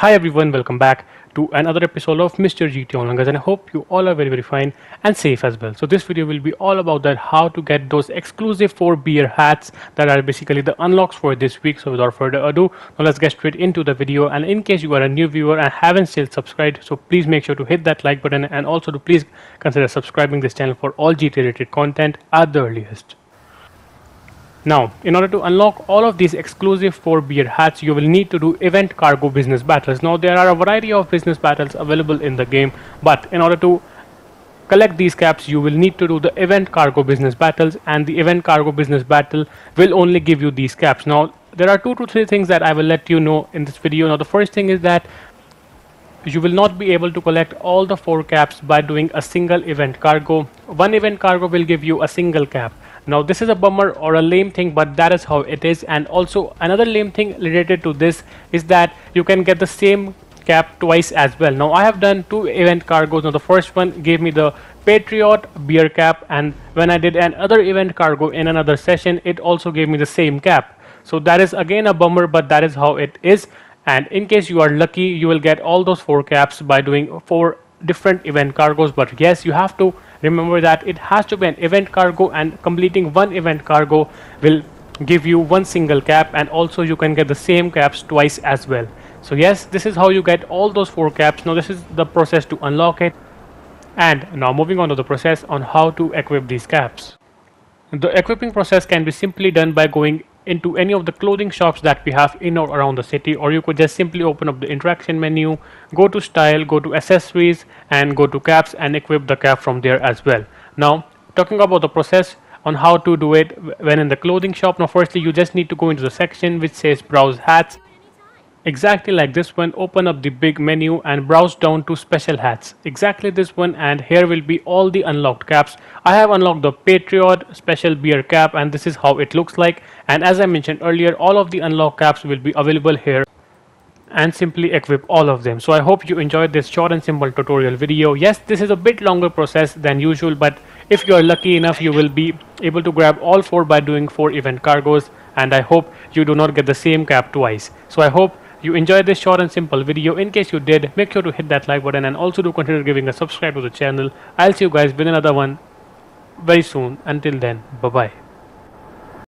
Hi everyone, welcome back to another episode of Mr. GTA Online guys and I hope you all are very very fine and safe as well. So this video will be all about that how to get those exclusive 4 beer hats that are basically the unlocks for this week. So without further ado, now let's get straight into the video and in case you are a new viewer and haven't still subscribed so please make sure to hit that like button and also to please consider subscribing this channel for all GTA related content at the earliest. Now, in order to unlock all of these exclusive 4 beer hats, you will need to do event cargo business battles. Now, there are a variety of business battles available in the game, but in order to collect these caps, you will need to do the event cargo business battles, and the event cargo business battle will only give you these caps. Now, there are two to three things that I will let you know in this video. Now, the first thing is that you will not be able to collect all the four caps by doing a single event cargo. One event cargo will give you a single cap now this is a bummer or a lame thing but that is how it is. And also another lame thing related to this is that you can get the same cap twice as well. Now i have done two event cargoes now the first one gave me the patriot beer cap and when i did another event cargo in another session it also gave me the same cap. So that is again a bummer but that is how it is. And in case you are lucky you will get all those four caps by doing four different event cargoes but yes you have to remember that it has to be an event cargo and completing one event cargo will give you one single cap and also you can get the same caps twice as well. So yes this is how you get all those four caps. Now this is the process to unlock it. And now moving on to the process on how to equip these caps. The equipping process can be simply done by going into any of the clothing shops that we have in or around the city or you could just simply open up the interaction menu go to style go to accessories and go to caps and equip the cap from there as well. Now talking about the process on how to do it when in the clothing shop now firstly you just need to go into the section which says browse hats Exactly like this one, open up the big menu and browse down to special hats. Exactly this one and here will be all the unlocked caps. I have unlocked the Patriot special beer cap and this is how it looks like. And as I mentioned earlier, all of the unlocked caps will be available here and simply equip all of them. So I hope you enjoyed this short and simple tutorial video. Yes, this is a bit longer process than usual, but if you are lucky enough, you will be able to grab all four by doing four event cargoes. And I hope you do not get the same cap twice. So I hope you enjoyed this short and simple video. In case you did, make sure to hit that like button and also do consider giving a subscribe to the channel. I'll see you guys with another one very soon. Until then, bye bye.